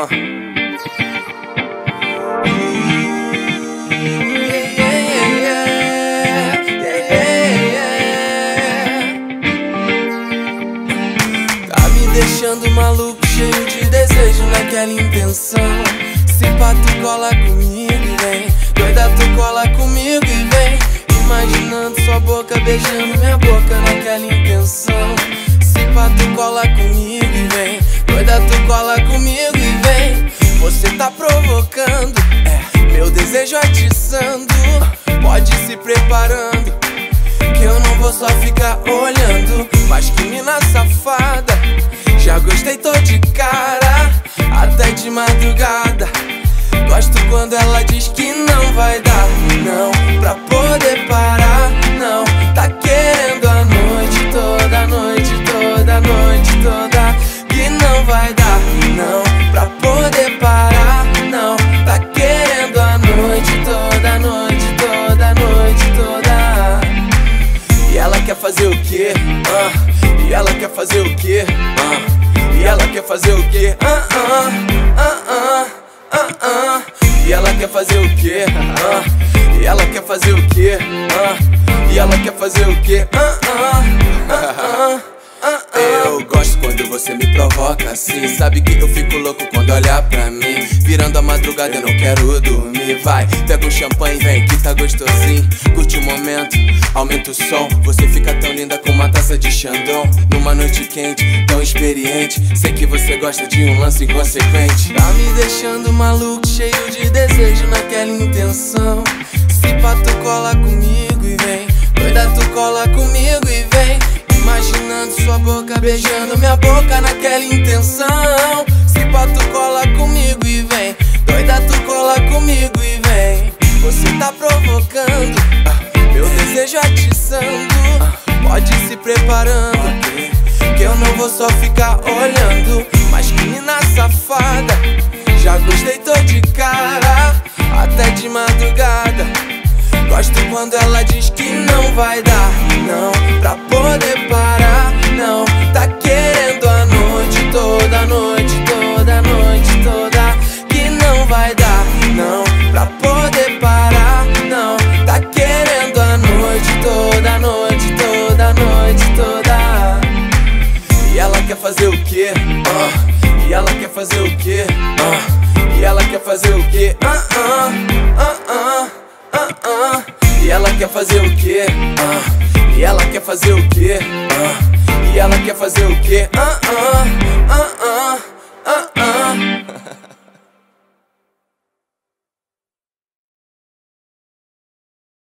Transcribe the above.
Tá me deixando maluco, cheio de desejo naquela intenção. Se pá, tu cola comigo e vem. Doida, tu cola comigo e vem. Imaginando sua boca beijando minha boca naquela intenção. Se pá, tu cola comigo e vem. Doida, tu cola comigo e vem. Que eu não vou só ficar olhando Mas que mina safada. Já gostei, tô de cara Até de madrugada. Gosto quando ela diz que não vai dar Não, pra poder parar Não, tá querendo a noite toda a Noite toda, a noite toda Que não vai dar Não, fazer o quê? Ah, e ela quer fazer o quê? Ah, ah, ah, ah, ah, ah. E ela quer fazer o quê? Ah, e ela quer fazer o quê? Ah, e ela quer fazer o quê? Ah, ah, ah, ah. Ah, ah. Eu gosto quando você me provoca assim. Sabe que eu fico louco quando olhar pra mim. Virando a madrugada, eu não quero dormir. Vai, pega um champanhe, vem que tá gostosinho. Curte o momento, aumenta o som. Você fica tão linda com uma taça de Xandão. Numa noite quente, tão experiente. Sei que você gosta de um lance inconsequente. Tá me deixando maluco, cheio de desejo naquela intenção. Se pá, tu cola comigo e vem. Doida, tu cola comigo sua boca beijando minha boca naquela intenção. Se pá, tu cola comigo e vem. Doida, tu cola comigo e vem. Você tá provocando, ah, meu desejo atiçando. Pode ir se preparando, que eu não vou só ficar olhando. Mas que mina safada, já gostei, tô quê? Ah, e ela quer fazer o quê? Ah, e ela quer fazer o quê? Ah, ah, ah ah, ah. E ela quer fazer o quê? Ah, e ela quer fazer o quê? Ah, e ela quer fazer o quê? Ah, ah,